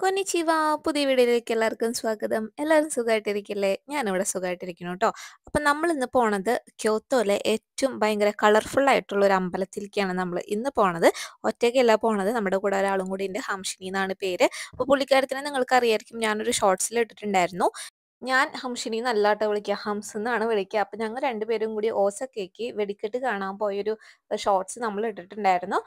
കൊനിച്ചിവ പുതിയ വീഡിയോയിലേക്ക് എല്ലാവർക്കും സ്വാഗതം. എല്ലാവരും സുഖമായിട്ടിരിക്കില്ലേ ഞാനിവിടെ സുഖമായിട്ടിരിക്കുന്നു കേട്ടോ. അപ്പം നമ്മൾ ഇന്ന് പോണത് ക്യോത്തോയിലെ ഏറ്റവും ഭയങ്കര കളർഫുൾ ആയിട്ടുള്ള ഒരു അമ്പലത്തിലേക്കാണ് നമ്മൾ ഇന്ന് പോണത്. ഒറ്റയ്ക്കല്ല പോണത്. നമ്മുടെ കൂടെ ഒരാളും കൂടി ഉണ്ട്. ഹംഷിനി എന്നാണ് പേര്. അപ്പോൾ പുള്ളിക്കാരത്തിനെ നിങ്ങൾക്ക് അറിയായിരിക്കും ഞാനൊരു ഷോർട്സിൽ ഇട്ടിട്ടുണ്ടായിരുന്നു. ഞാൻ ഹംഷിനി നല്ലാട്ടോ വിളിക്കുക. ഹംസ് എന്നാണ് വിളിക്കുക. അപ്പം ഞങ്ങൾ രണ്ടുപേരും കൂടി ഓസക്കേക്ക് വെടിക്കെട്ട് കാണാൻ പോയൊരു ഷോർട്സ് നമ്മൾ ഇട്ടിട്ടുണ്ടായിരുന്നു.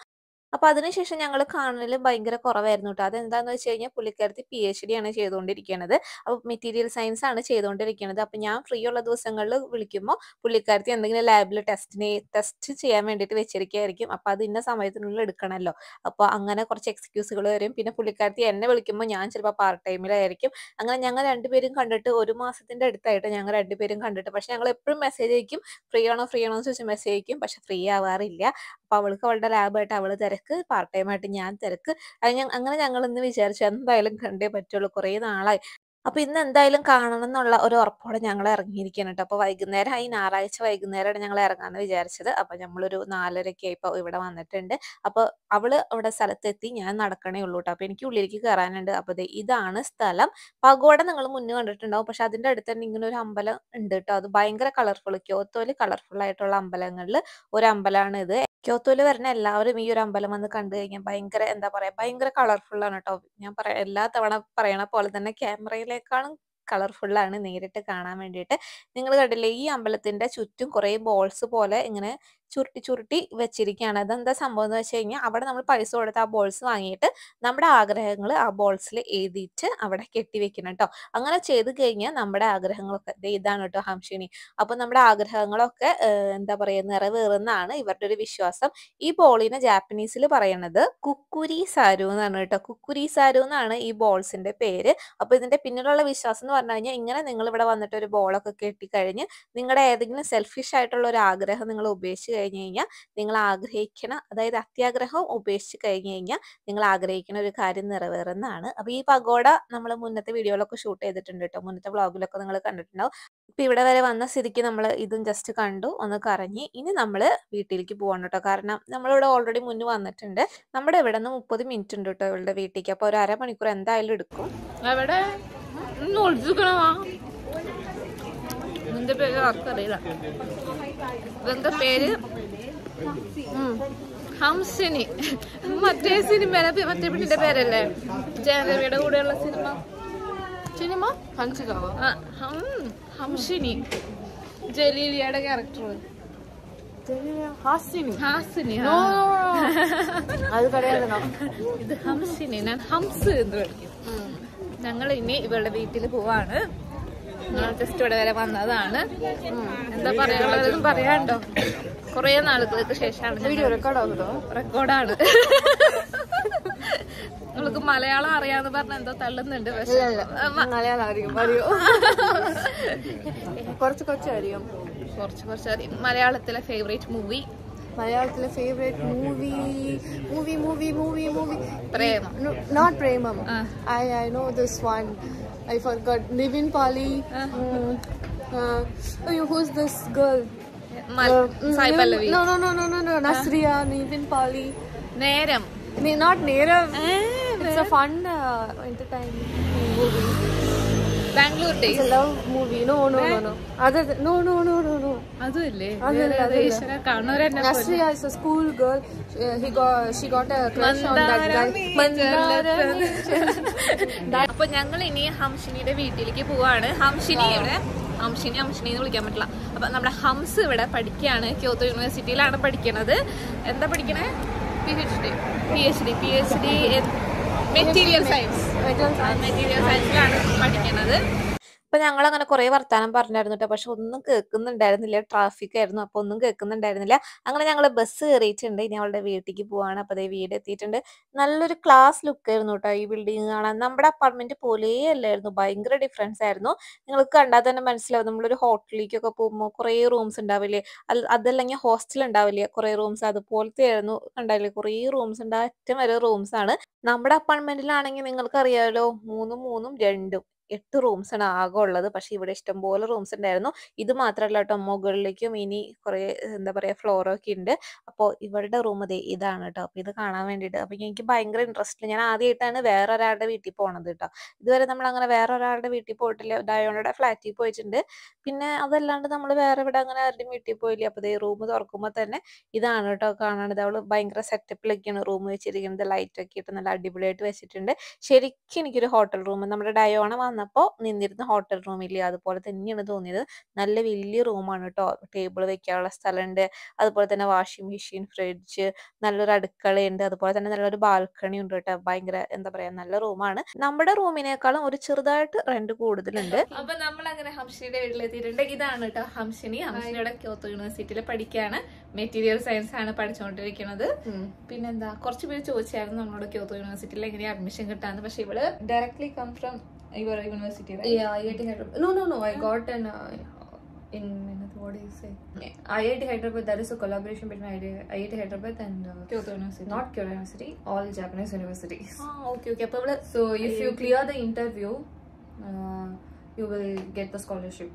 അപ്പൊ അതിനുശേഷം ഞങ്ങൾ കാണൽ ഭയങ്കര കുറവായിരുന്നു കേട്ടോ അതെന്താന്ന് വെച്ച് കഴിഞ്ഞാൽ പുള്ളിക്കാരത്തി പി എച്ച് ഡി ആണ് ചെയ്തുകൊണ്ടിരിക്കുന്നത് അപ്പൊ മെറ്റീരിയൽ സയൻസ് ആണ് ചെയ്തുകൊണ്ടിരിക്കുന്നത് അപ്പൊ ഞാൻ ഫ്രീ ഉള്ള ദിവസങ്ങളിൽ വിളിക്കുമ്പോൾ പുള്ളിക്കാരത്തി എന്തെങ്കിലും ലാബിൽ ടെസ്റ്റിന് ടെസ്റ്റ് ചെയ്യാൻ വേണ്ടിയിട്ട് വെച്ചിരിക്കുകയായിരിക്കും അപ്പൊ അത് ഇന്ന സമയത്തിനുള്ളിൽ എടുക്കണമല്ലോ അപ്പൊ അങ്ങനെ കുറച്ച് എക്സ്ക്യൂസുകൾ വരും. പിന്നെ പുള്ളിക്കാരത്തി എന്നെ വിളിക്കുമ്പോൾ ഞാൻ ചിലപ്പോൾ പാർട്ട് ടൈമിലായിരിക്കും അങ്ങനെ ഞങ്ങൾ രണ്ടുപേരും കണ്ടിട്ട് ഒരു മാസത്തിന്റെ അടുത്തായിട്ട് ഞങ്ങൾ രണ്ടുപേരും കണ്ടിട്ട്. പക്ഷെ ഞങ്ങൾ എപ്പോഴും മെസ്സേജ് അയക്കും. ഫ്രീ ആണോ? ഫ്രീ ആണോ? എന്ന് ചോദിച്ചാൽ മെസ്സേജ് അയക്കും. പക്ഷെ ഫ്രീ ആവാറില്ല. അപ്പൊ അവൾക്ക് അവളുടെ ലാബായിട്ട് അവൾ തിരക്ക് പാർട്ട് ടൈം ആയിട്ട് ഞാൻ തിരക്ക്. അങ്ങനെ ഞങ്ങൾ ഇന്ന് വിചാരിച്ചു എന്തായാലും കണ്ടേ പറ്റുള്ളൂ കുറേ നാളായി. അപ്പൊ ഇന്ന് എന്തായാലും കാണണം എന്നുള്ള ഒരു ഉറപ്പോടെ ഞങ്ങൾ ഇറങ്ങിയിരിക്കണം കേട്ടോ. അപ്പൊ വൈകുന്നേരം ഈ ഞായറാഴ്ച വൈകുന്നേരമാണ് ഞങ്ങൾ ഇറങ്ങാന്ന് വിചാരിച്ചത്. അപ്പൊ നമ്മളൊരു നാലരയ്ക്ക് ആയിപ്പോ ഇവിടെ വന്നിട്ടുണ്ട്. അപ്പൊ അവൾ അവിടെ സ്ഥലത്തെത്തി ഞാൻ നടക്കണേ ഉള്ളൂ കേട്ടോ. അപ്പൊ എനിക്ക് ഉള്ളിലേക്ക് കയറാനുണ്ട് അപ്പൊ ഇതാണ് സ്ഥലം. പകോട നിങ്ങൾ മുന്നേ കണ്ടിട്ടുണ്ടാവും. പക്ഷെ അതിന്റെ അടുത്ത് തന്നെ ഇങ്ങനെ ഒരു അമ്പലം ഉണ്ട് കേട്ടോ. അത് ഭയങ്കര കളർഫുൾ ക്യോത്തോൽ കളർഫുൾ ആയിട്ടുള്ള അമ്പലങ്ങളിൽ ഒരു അമ്പലമാണ് ഇത് ക്യോത്തോയിൽ വരുന്ന എല്ലാവരും ഈ ഒരു അമ്പലം വന്ന് കണ്ടു കഴിഞ്ഞാൽ ഭയങ്കര എന്താ പറയാ ഭയങ്കര കളർഫുൾ ആണ് കേട്ടോ ഞാൻ പറയാ എല്ലാ തവണ പറയണ പോലെ തന്നെ ക്യാമറയിലേക്കാളും കളർഫുൾ ആണ് നേരിട്ട് കാണാൻ വേണ്ടിയിട്ട്. നിങ്ങൾ കണ്ടില്ലേ ഈ അമ്പലത്തിന്റെ ചുറ്റും കുറേ ബോൾസ് പോലെ ഇങ്ങനെ ചുരുട്ടി ചുരുട്ടി വെച്ചിരിക്കുകയാണ് അതെന്താ സംഭവം എന്ന് വെച്ച് കഴിഞ്ഞാൽ അവിടെ നമ്മൾ പൈസ കൊടുത്ത് ആ ബോൾസ് വാങ്ങിയിട്ട് നമ്മുടെ ആഗ്രഹങ്ങൾ ആ ബോൾസിൽ എഴുതിയിട്ട് അവിടെ കെട്ടിവെക്കണം കേട്ടോ അങ്ങനെ ചെയ്ത് കഴിഞ്ഞാൽ നമ്മുടെ ആഗ്രഹങ്ങളൊക്കെ ഇതാണ് കേട്ടോ ഹംഷിണി. അപ്പൊ നമ്മുടെ ആഗ്രഹങ്ങളൊക്കെ എന്താ പറയാ നിറവേറുന്നതാണ് ഇവരുടെ ഒരു വിശ്വാസം. ഈ ബോളിനെ ജാപ്പനീസിൽ പറയണത് കുക്കുരി സാരു എന്നാണ് കേട്ടോ കുക്കുരി സാരു എന്നാണ് ഈ ബോൾസിന്റെ പേര്. അപ്പൊ ഇതിന്റെ പിന്നിലുള്ള വിശ്വാസം എന്ന് പറഞ്ഞു കഴിഞ്ഞാൽ ഇങ്ങനെ നിങ്ങൾ ഇവിടെ വന്നിട്ട് ഒരു ബോളൊക്കെ കെട്ടിക്കഴിഞ്ഞ് നിങ്ങളുടെ ഏതെങ്കിലും സെൽഫിഷ് ആയിട്ടുള്ള ഒരു ആഗ്രഹം നിങ്ങൾ ഉപേക്ഷിച്ച് കഴിഞ്ഞ് കഴിഞ്ഞാൽ നിങ്ങൾ ആഗ്രഹിക്കണ അതായത് അത്യാഗ്രഹം ഉപേക്ഷിച്ച് കഴിഞ്ഞു കഴിഞ്ഞാൽ നിങ്ങൾ ആഗ്രഹിക്കുന്ന ഒരു കാര്യം നിറവേറുന്നതാണ്. അപ്പൊ ഈ പഗോഡ നമ്മൾ മുന്നത്തെ വീഡിയോയിലൊക്കെ ഷൂട്ട് ചെയ്തിട്ടുണ്ട് കേട്ടോ മുന്നത്തെ വ്ളോഗിലൊക്കെ നിങ്ങൾ കണ്ടിട്ടുണ്ടാവും. ഇപ്പൊ ഇവിടെ വരെ വന്ന സ്ഥിതിക്ക് നമ്മൾ ഇതും ജസ്റ്റ് കണ്ടു ഒന്ന് കറങ്ങി ഇനി നമ്മൾ വീട്ടിലേക്ക് പോകണം കേട്ടോ കാരണം നമ്മളിവിടെ ഓൾറെഡി മുന്നേ വന്നിട്ടുണ്ട്. നമ്മുടെ ഇവിടെ നിന്ന് മുപ്പത് മിനിറ്റ് ഉണ്ട് കേട്ടോ ഇവളുടെ വീട്ടിലേക്ക്. അപ്പൊ ഒരു അരമണിക്കൂർ എന്തായാലും എടുക്കും. നിന്റെ പേര് ആർക്കറിയില്ല ഇതെന്താ പേര്? ഹംസിനി. മറ്റേ സിനിമ പേ- മറ്റേ പെണ്ണിന്റെ പേരല്ലേ? ജയദേവിയുടെ കൂടെയുള്ള സിനിമ. സിനിമ? ഹംസികാവോ? ഹംസിനി. ജലീലിയുടെ ക്യാരക്ടർ ഇത് ഹംസിനി ഞാൻ ഹംസ് എന്ന് വിളിക്കും. ഞങ്ങൾ ഇനി ഇവളുടെ വീട്ടിൽ പോവാണ്. ജസ്റ്റ് ഇവിടെ വരെ വന്നതാണ്. എന്താ പറയാനുള്ളതും പറയാണ്ടോ കൊറേ നാളുകൾക്ക് ശേഷമാണ് വീഡിയോ റെക്കോർഡ് ആകുതോ റെക്കോർഡാണ് നമ്മൾക്ക് മലയാളം അറിയാന്ന് പറഞ്ഞ എന്തോ തള്ളുന്നുണ്ട് പക്ഷെ മലയാളം അറിയും അറിയോ. കുറച്ച് കുറച്ച് അറിയും. കുറച്ച് കുറച്ച് അറിയും. മലയാളത്തിലെ ഫേവറേറ്റ് മൂവി മലയാളത്തിലെ favourite movie movie movie movie movie Premam. Not Premam. Ah. I I know this one I forgot. Nivin Pauly അയ്യോ who's this girl Sai Pallavi. No, no, no, no, no, no. Nasriya, Nivin Pali. നേരം. Ne- not Nerav. Bangalore days love no no no. No no. അതുമല്ലേ? Got, she got a crush on that guy. മന്ദാരമേ അപ്പൊ ഞങ്ങൾ ഇനി ഹംഷിനിയുടെ വീട്ടിലേക്ക് പോവാണ്. ഹംഷിനി ഇവിടെ. ഹംഷിനി ഹംഷിനി എന്ന് വിളിക്കാൻ പറ്റില്ല. അപ്പൊ നമ്മുടെ ഹംസ് ഇവിടെ പഠിക്കുകയാണ്. ക്യോത്തോ യൂണിവേഴ്സിറ്റിയിലാണ് പഠിക്കണത്. എന്താ പഠിക്കണേ? P H D P H D P H D material science material സയൻസിലാണ് പഠിക്കണത് അപ്പൊ ഞങ്ങൾ അങ്ങനെ കുറെ വർത്താനം പറഞ്ഞായിരുന്നു പക്ഷെ ഒന്നും കേൾക്കുന്നുണ്ടായിരുന്നില്ല. ട്രാഫിക് ആയിരുന്നു. അപ്പൊ ഒന്നും കേൾക്കുന്നുണ്ടായിരുന്നില്ല. അങ്ങനെ ഞങ്ങൾ ബസ് കയറിയിട്ടുണ്ട്. ഇനി അവളുടെ വീട്ടിലേക്ക് പോവാണ്. അപ്പൊ അതേ വീട് എത്തിയിട്ടുണ്ട്. നല്ലൊരു ക്ലാസ് ലുക്ക് ആയിരുന്നു കേട്ടോ ഈ ബിൽഡിംഗ് കാണാൻ. നമ്മുടെ അപ്പാർട്ട്മെന്റ് പോലെ അല്ലായിരുന്നു. ഭയങ്കര ഡിഫറൻസ് ആയിരുന്നു. നിങ്ങൾക്ക് കണ്ടാൽ തന്നെ മനസ്സിലാവും. നമ്മളൊരു ഹോട്ടലിലേക്കൊക്കെ പോകുമ്പോൾ കുറേ റൂംസ് ഉണ്ടാവില്ലേ? അതല്ലെങ്കിൽ ഹോസ്റ്റൽ ഉണ്ടാവില്ലേ? കുറേ റൂംസ് അതുപോലത്തെ ആയിരുന്നു ഉണ്ടാവില്ലേ കുറേ റൂംസ് ഉണ്ട്. അറ്റം വരെ റൂംസ് ആണ്. നമ്മുടെ അപ്പാർട്ട്മെന്റിലാണെങ്കിൽ നിങ്ങൾക്ക് അറിയാമല്ലോ മൂന്നും മൂന്നും രണ്ടും. എട്ട് റൂംസ് ആണ് ആകെ ഉള്ളത്. പക്ഷെ ഇവിടെ ഇഷ്ടംപോലെ റൂംസ് ഉണ്ടായിരുന്നു ഇത് മാത്രമല്ല കേട്ടോ മുകളിലേക്കും ഇനി കുറേ എന്താ പറയാ ഫ്ലോറൊക്കെ ഉണ്ട്. അപ്പോൾ ഇവരുടെ റൂം ദേ ഇതാണ് കേട്ടോ. അപ്പോൾ ഇത് കാണാൻ വേണ്ടിട്ട് അപ്പോൾ എനിക്ക് ഭയങ്കര ഇൻട്രസ്റ്റ് ഞാൻ ആദ്യമായിട്ടാണ് വേറെ ഒരാളുടെ വീട്ടിൽ പോണത് കേട്ടോ. ഇതുവരെ നമ്മൾ അങ്ങനെ വേറെ ഒരാളുടെ വീട്ടിൽ പോയിട്ടില്ല. ഡയോണയുടെ ഫ്ലാറ്റിൽ പോയിട്ടുണ്ട്. പിന്നെ അതല്ലാണ്ട് നമ്മൾ വേറെ ഇവിടെ അങ്ങനെ ആരുടെയും വീട്ടിൽ പോയില്ല. അപ്പോൾ ഈ റൂം തുറക്കുമ്പോൾ തന്നെ ഇതാണ് കേട്ടോ കാണാനത് അവൾ ഭയങ്കര സെറ്റപ്പിലൊക്കെയാണ് റൂം വെച്ചിരിക്കുന്നത്. ലൈറ്റ് ഒക്കെ ഇട്ട് നല്ല അടിപൊളിയായിട്ട് വെച്ചിട്ടുണ്ട്. ശരിക്കും എനിക്കൊരു ഹോട്ടൽ റൂം നമ്മുടെ ഡയോണ വന്നപ്പോൾ നിന്നിരുന്ന ഹോട്ടൽ റൂമില്ലേ അതുപോലെ തന്നെയാണ് തോന്നിയത്. നല്ല വലിയ റൂമാണ് കേട്ടോ ടേബിൾ വെക്കാനുള്ള സ്ഥലമുണ്ട് അതുപോലെ തന്നെ വാഷിംഗ് മെഷീൻ ഫ്രിഡ്ജ് നല്ലൊരു അടുക്കളയുണ്ട് അതുപോലെ തന്നെ നല്ലൊരു ബാൽക്കണി ഉണ്ട് കേട്ടോ ഭയങ്കര എന്താ പറയാ നല്ല റൂമാണ് നമ്മുടെ റൂമിനേക്കാളും ഒരു ചെറുതായിട്ട് റെന്റ് കൂടുതലുണ്ട്. അപ്പൊ നമ്മൾ അങ്ങനെ ഹംസിയുടെ വീട്ടിലെത്തിയിട്ടുണ്ട്. ഇതാണ് കേട്ടോ ഹംഷിനി ഹംഷിനിയുടെ ക്യോത്തോ യൂണിവേഴ്സിറ്റിയിൽ പഠിക്കുകയാണ് മെറ്റീരിയൽ സയൻസ് ആണ് പഠിച്ചുകൊണ്ടിരിക്കുന്നത് പിന്നെന്താ കുറച്ച് പേര് ചോദിച്ചായിരുന്നു നമ്മളോട് ക്യോത്തോ യൂണിവേഴ്സിറ്റിയിൽ എങ്ങനെയാ അഡ്മിഷൻ കിട്ടാന്ന്. പക്ഷെ ഇവൾ directly come from your right? Yeah, IIT Hyderabad. No, no, no. I got an. Uh, in what do you say? IIT Hyderabad. There is a collaboration between IIT Hyderabad and uh, Kyoto University. not Kyoto University, all Japanese universities. Ah, okay, okay. അപ്പൊ So if you clear the interview, uh, you will get the scholarship.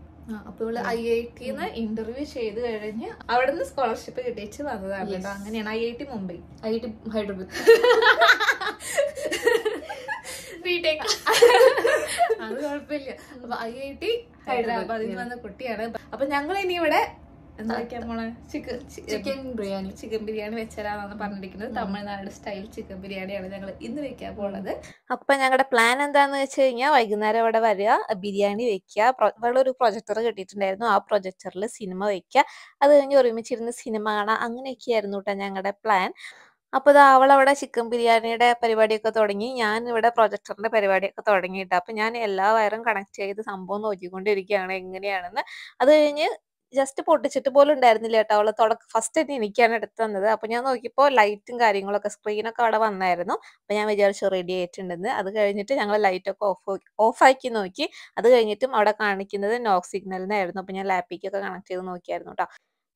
അപ്പൊ ഇവൾ I I tin interview ചെയ്ത് കഴിഞ്ഞ് അവിടെ നിന്ന് scholarship കിട്ടിച്ച് വന്നതാണ് കേട്ടോ അങ്ങനെയാണ് I I T Mumbai IIT T BTech അത് കുഴപ്പമില്ല. അപ്പൊ ഐ ഐ ടി ഹൈദരാബാദിൽ നിന്ന് വന്ന കുട്ടിയാണ്. അപ്പൊ ഞങ്ങൾ ഇനി ഇവിടെ ചിക്കൻ ബിരിയാണി. ചിക്കൻ ബിരിയാണി വെച്ചരാന്നാണ് പറഞ്ഞിരിക്കുന്നത്. തമിഴ്നാട് സ്റ്റൈൽ ചിക്കൻ ബിരിയാണിയാണ് ഞങ്ങൾ ഇന്ന് വെക്കാൻ പോണത്. അപ്പൊ ഞങ്ങളുടെ പ്ലാൻ എന്താന്ന് വെച്ച് കഴിഞ്ഞാൽ വൈകുന്നേരം അവിടെ വരിക ബിരിയാണി വെക്കുക. ഇവിടെ ഒരു പ്രൊജക്ടർ കിട്ടിയിട്ടുണ്ടായിരുന്നു. ആ പ്രൊജക്ടറിൽ സിനിമ വെക്കുക. അത് കഴിഞ്ഞ് ഒരുമിച്ചിരുന്ന് സിനിമ കാണാം. അങ്ങനെയൊക്കെയായിരുന്നു കേട്ടോ ഞങ്ങളുടെ പ്ലാൻ അപ്പൊ ദാ അവളവിടെ ചിക്കൻ ബിരിയാണിയുടെ പരിപാടിയൊക്കെ തുടങ്ങി. ഞാൻ ഇവിടെ പ്രൊജക്ടറിന്റെ പരിപാടിയൊക്കെ തുടങ്ങിയിട്ട്. അപ്പൊ ഞാൻ എല്ലാ വയറും കണക്ട് ചെയ്ത് സംഭവം നോക്കിക്കൊണ്ടിരിക്കുകയാണ് എങ്ങനെയാണെന്ന്. അത് കഴിഞ്ഞ് ജസ്റ്റ് പൊട്ടിച്ചിട്ട് പോലും ഉണ്ടായിരുന്നില്ല കേട്ടോ അവൾ. തുടക്കം ഫസ്റ്റ് തന്നെ എനിക്കാണ് എടുത്തു തന്നത്. അപ്പൊ ഞാൻ നോക്കിയപ്പോൾ ലൈറ്റും കാര്യങ്ങളൊക്കെ സ്ക്രീനൊക്കെ അവിടെ വന്നായിരുന്നു. അപ്പൊ ഞാൻ വിചാരിച്ചു റെഡി ആയിട്ടുണ്ടെന്ന്. അത് കഴിഞ്ഞിട്ട് ഞങ്ങൾ ലൈറ്റൊക്കെ ഓഫ് ഓഫ് ആക്കി നോക്കി. അത് കഴിഞ്ഞിട്ടും അവിടെ കാണിക്കുന്നത് നോക്ക് സിഗ്നലിനായിരുന്നു അപ്പൊ ഞാൻ ലാപ്പിക്കൊക്കെ കണക്ട് ചെയ്ത് നോക്കിയായിരുന്നു കേട്ടോ.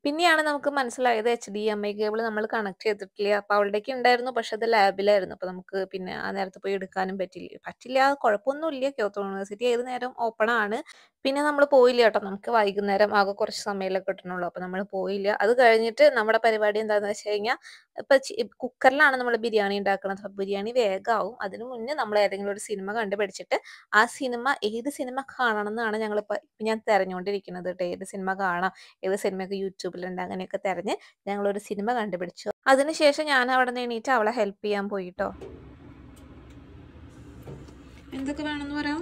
പിന്നെയാണ് നമുക്ക് മനസ്സിലായത് H D M I cable നമ്മൾ കണക്ട് ചെയ്തിട്ടില്ല. അപ്പൊ അവളുടെക്ക് ഉണ്ടായിരുന്നു. പക്ഷെ അത് ലാബിലായിരുന്നു. അപ്പൊ നമുക്ക് പിന്നെ ആ നേരത്ത് പോയി എടുക്കാനും പറ്റില്ല. പറ്റില്ല കുഴപ്പമൊന്നുമില്ല. ക്യോത്തോ യൂണിവേഴ്സിറ്റി ഏത് നേരം ഓപ്പൺ ആണ്. പിന്നെ നമ്മൾ പോയില്ല കേട്ടോ. നമുക്ക് വൈകുന്നേരം ആകെ കുറച്ച് സമയമല്ലേ കിട്ടണുള്ളൂ. അപ്പൊ നമ്മൾ പോയില്ല. അത് കഴിഞ്ഞിട്ട് നമ്മുടെ പരിപാടി എന്താണെന്ന് വെച്ച് കഴിഞ്ഞാൽ ഇപ്പൊ കുക്കറിലാണ് നമ്മൾ ബിരിയാണി ഉണ്ടാക്കുന്നത് അപ്പൊ ബിരിയാണി വേഗമാവും. അതിനു മുന്നേ നമ്മൾ ഏതെങ്കിലും ഒരു സിനിമ കണ്ടുപിടിച്ചിട്ട് ആ സിനിമ ഏത് സിനിമ കാണണം എന്നാണ് ഞങ്ങൾ ഞാൻ തെരഞ്ഞുകൊണ്ടിരിക്കുന്നത് കേട്ടോ. ഏത് സിനിമ കാണാം? ഏത് സിനിമയൊക്കെ യൂട്യൂബിലുണ്ട് അങ്ങനെയൊക്കെ തെരഞ്ഞ് ഞങ്ങൾ ഒരു സിനിമ കണ്ടുപിടിച്ചു അതിനുശേഷം ഞാൻ അവിടെ നിന്ന് എണീറ്റ് അവളെ ഹെൽപ്പ് ചെയ്യാൻ പോയിട്ടോ എന്തൊക്കെ വേണമെന്ന് പറയാം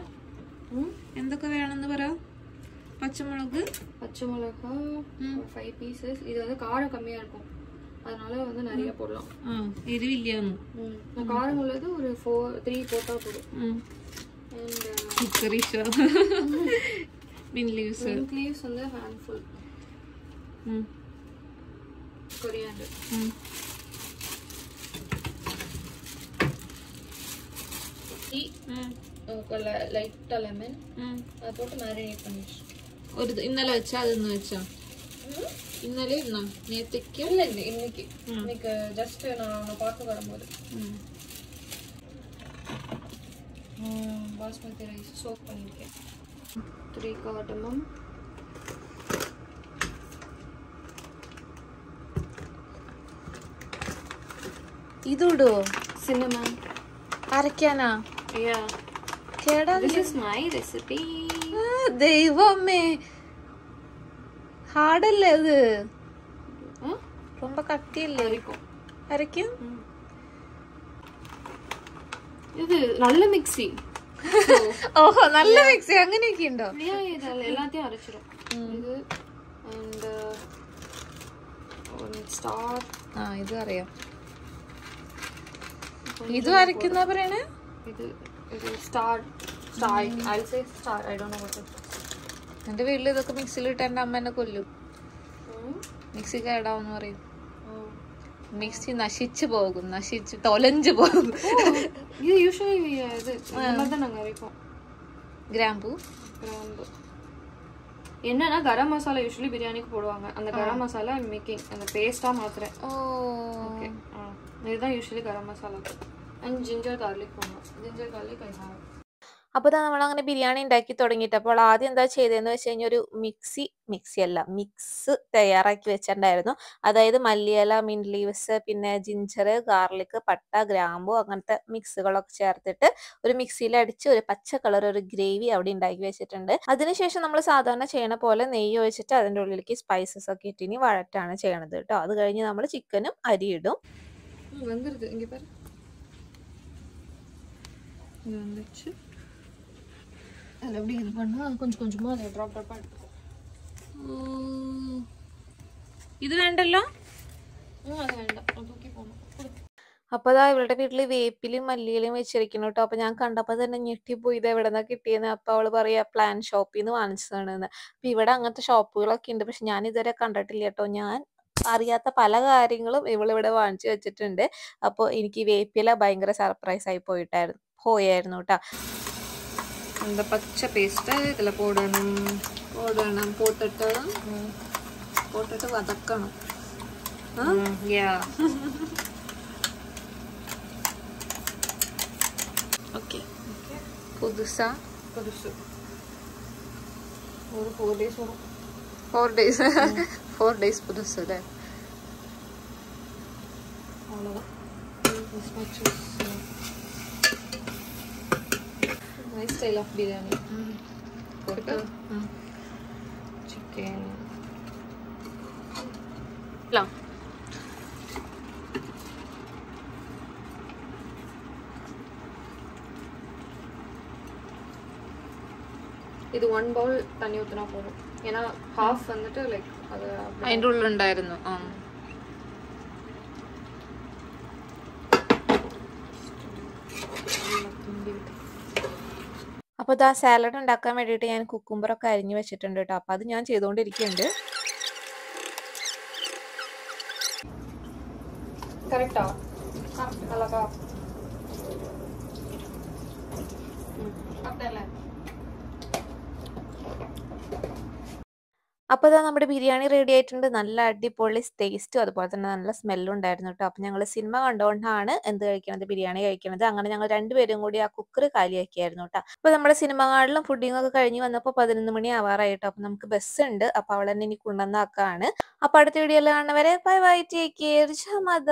എന്തൊക്കെ വേണമെന്ന് പറയാം പച്ചമുളക് பச்சை மிளகா ஒரு ஃபைவ் பீசஸ் இது வந்து காரம் கம்மியாக இருக்கும் அதனால வந்து நிறைய போடலாம் ആ എരിവില്ലാന്ന് ம். நான் காரம் உள்ளது ஒரு ஃபோர் த்ரீ போட்டால் போதும் and cookery show mint leaves mint leaves வந்து ஹேண்ட்ஃபுல் கொரியாண்டர் டீ லைட்டாக லெமன் அதை போட்டு மேரினேட் பண்ணிடுச்சு ഒരു ഇത് ഇന്നലെ വെച്ചാ അതൊന്ന് വെച്ചാ ഇന്നലെ ഇന്നോ നേരത്തേക്ക് இல்லை இல்லை இன்னைக்கு இன்னைக்கு ஜஸ்ட் நான் உன்னை பார்க்க வரும்போது ம், பாஸ்மதி ரைஸ் சோக் பண்ணியிருக்கேன் த்ரீ காட்டமம் ഇതിടുവോ cinnamon അരയ്ക്കാനാ yeah കേടാ this is my recipe ആ, ദൈവമേ ഹാർഡല്ലേ അത് Huh? ரொம்ப கட்டியில்லை இருக்கும் அரைக்கும் இது நல்ல மிக்ஸி ഓഹോ നല്ല മിക്സി അങ്ങനെയൊക്കെ ഉണ്ടോ இல்லையா இது எல்லாத்தையும் அரைச்சிரும் இது அண்ட் ஒரு ஸ்டார் ആ ഇത് അറിയാം ഇതും അരക്കുന്ന പറയണേ இது இது star star I say star I don't know what എന്റെ വീട്ടിൽ ഇതൊക്കെ മിക്സിയിൽ ഇട്ട് എന്റെ അമ്മ എന്നെ കൊല്ലും മിക്സി കേടാവെന്ന് പറയും മിക്സി നശിച്ചു പോകും നശിച്ച് തൊലഞ്ചു പോകും இது யூஸ்வலி இது இந்த மாதிரி தான் நாங்கள் அரைப்போம் ഗ്രാമ്പു கிராம்பு என்னன்னா கரம் மசாலா யூஸ்வலி பிரியாணிக்கு போடுவாங்க அந்த கரம் மசாலா மேக்கிங் அந்த பேஸ்டா மாத்துறேன் ഓ ஓகே இதுதான் usually garam masala and ginger garlic போடணும் ஜிஞ்சர் கார்லிக் ஐ ஹாவ் അപ്പോൾ ദാ നമ്മളങ്ങനെ ബിരിയാണി ഉണ്ടാക്കി തുടങ്ങിയിട്ട് അപ്പോൾ ആദ്യം എന്താ ചെയ്തതെന്ന് വെച്ച് കഴിഞ്ഞാൽ ഒരു മിക്സി മിക്സി അല്ല മിക്സ് തയ്യാറാക്കി വെച്ചിട്ടുണ്ടായിരുന്നു അതായത് മല്ലിയില മിൻറ്റ് ലീവ്സ് പിന്നെ ജിഞ്ചർ ഗാർലിക് പട്ട ഗ്രാമ്പു അങ്ങനത്തെ മിക്സുകളൊക്കെ ചേർത്തിട്ട് ഒരു മിക്സിയിൽ അടിച്ച് ഒരു പച്ച കളർ ഒരു ഗ്രേവി അവിടെ ഉണ്ടാക്കി വെച്ചിട്ടുണ്ട് അതിനുശേഷം നമ്മൾ സാധാരണ ചെയ്യണ പോലെ നെയ്യ് ഒഴിച്ചിട്ട് അതിൻ്റെ ഉള്ളിലേക്ക് സ്പൈസസ് ഒക്കെ ഇട്ടിനി വഴറ്റാണ് ചെയ്യണത് കേട്ടോ അത് കഴിഞ്ഞ് നമ്മൾ ചിക്കനും അരിയിടും ம், வந்துருது இங்க பாரு இது வந்துச்சு அதில் எப்படி இது பண்ணால் கொஞ்சம் கொஞ்சமாக அதை ட்ராப் ட்ராப்பாக எடுத்துக்கும் ഇത് വേണ്ടല്ലോ ம் அது வேண்டாம் அது தூக்கி போகணும் கொடு അപ്പോൾ അതാ ഇവളുടെ വീട്ടിൽ വേപ്പിലും മല്ലിയിലും വെച്ചിരിക്കുന്നു കേട്ടോ അപ്പോൾ ഞാൻ കണ്ടപ്പോൾ തന്നെ ഞെട്ടിപ്പോയി ഇത് എവിടെ നിന്നാണ് കിട്ടിയെന്ന് അപ്പോൾ അവൾ പറയാ പ്ലാൻ ഷോപ്പിൽ നിന്ന് വാങ്ങിച്ചതാണെന്ന് അപ്പോൾ ഇവിടെ അങ്ങനത്തെ ഷോപ്പുകളൊക്കെ ഉണ്ട് പക്ഷെ ഞാൻ ഇതുവരെ കണ്ടിട്ടില്ല കേട്ടോ ഞാൻ അറിയാത്ത പല കാര്യങ്ങളും ഇവളിവിടെ വാങ്ങിച്ചു വെച്ചിട്ടുണ്ട് അപ്പോൾ എനിക്ക് ഈ വേപ്പില ഭയങ്കര സർപ്രൈസ് ആയി പോയിട്ടായിരുന്നു പോയായിരുന്നു കേട്ടോ அந்த பச்சை பேஸ்ட்டை இதில் போடணும் പോടണം പോട്ടിട്ട് പോട്ടിട്ട് വതക്കണം யா ഓക്കെ പുതുസാ புதுசு ஒரு ஃபோர் டேஸ் வரும் ഫോർ ഡേയ്സ് ഫോർ ഡേയ്സ് പുതുസ് അല്ലേ அவ்வளோதான் this much is my style of biryani போட்டு சிக்கன் இது ஒன் பவுல் தண்ணி ஊற்றினா போதும் ஏன்னா ஹாஃப் வந்துட்டு லைக் அது அப்படியே അതിൻ്റെ ഉള്ളിലുണ്ടായിരുന്നു ആ അപ്പോൾ ഇതാ സാലഡ് ഉണ്ടാക്കാൻ വേണ്ടിയിട്ട് ഞാൻ കുക്കുമ്പറൊക്കെ അരിഞ്ഞു വെച്ചിട്ടുണ്ട് കേട്ടോ അപ്പോൾ അത് ഞാൻ ചെയ്തുകൊണ്ടിരിക്കുന്നുണ്ട് കറക്റ്റോ അപ്പോൾ ഇതാ നമ്മുടെ ബിരിയാണി റെഡി ആയിട്ടുണ്ട്. നല്ല അടിപൊളി ടേസ്റ്റും അതുപോലെ തന്നെ നല്ല സ്മെല്ലും ഉണ്ടായിരുന്നു കേട്ടോ അപ്പോൾ ഞങ്ങൾ സിനിമ കണ്ടുകൊണ്ടാണ് എന്ത് കഴിക്കണത്? ബിരിയാണി കഴിക്കണത്. അങ്ങനെ ഞങ്ങൾ രണ്ടുപേരും കൂടി ആ കുക്കർ കാലിയാക്കിയായിരുന്നു കേട്ടോ അപ്പോൾ നമ്മുടെ സിനിമ കാണലും ഫുഡിംഗ് ഒക്കെ കഴിഞ്ഞ് വന്നപ്പോൾ പതിനൊന്ന് മണി ആവാറായി കേട്ടോ അപ്പോൾ നമുക്ക് ബസ് ഉണ്ട്. അപ്പോൾ അവളെന്നെ ഇനി കൊണ്ടുവന്നാക്കാണ് അപ്പോൾ അടുത്ത വീഡിയോയിൽ കാണുന്നവരെ ബൈ ബൈ ടേക്ക് കെയർ ജമദ